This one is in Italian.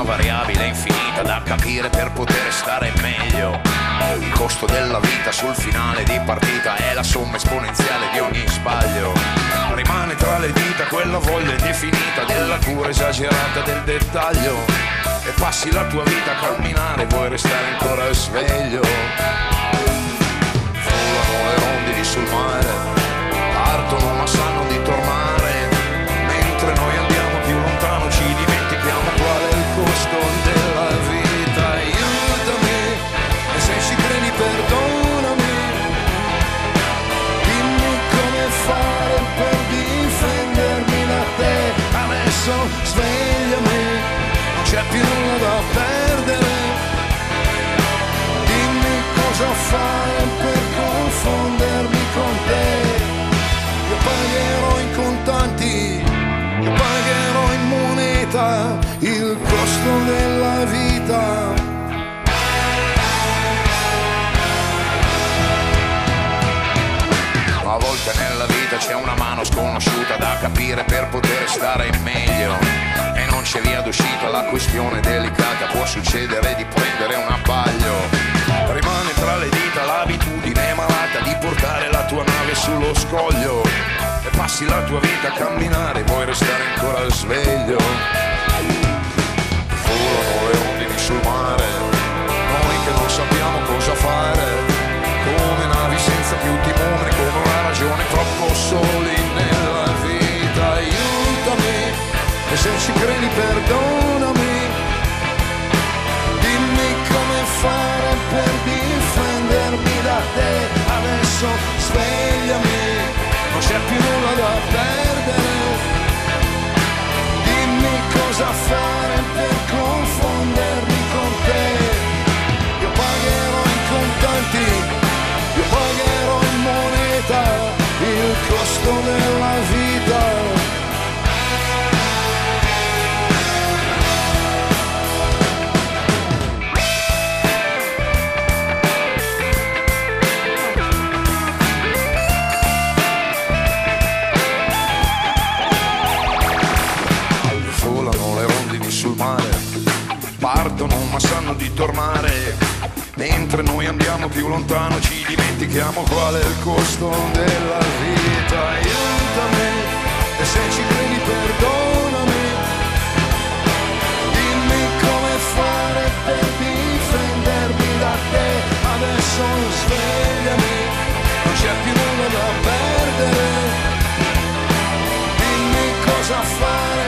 una variabile infinita da capire per poter stare meglio. Il costo della vita sul finale di partita è la somma esponenziale di ogni sbaglio. Rimane tra le dita quella voglia indefinita della cura esagerata del dettaglio. E passi la tua vita a camminare, vuoi restare ancora sveglio. Non capire per poter stare meglio. E non c'è via d'uscita, la questione delicata, può succedere di prendere un abbaglio. Rimane tra le dita l'abitudine malata di portare la tua nave sullo scoglio. E passi la tua vita a camminare, vuoi restare ancora sveglio. Volano le perdonami. Dimmi come fare per difendermi da te. Adesso svegliami, non c'è più nulla da perdere. Dimmi cosa fare partono ma sanno di tornare. Mentre noi andiamo più lontano ci dimentichiamo qual è il costo della vita. Aiutami e se ci credi perdonami. Dimmi come fare per difendermi da te. Adesso svegliami, non c'è più nulla da perdere. Dimmi cosa fare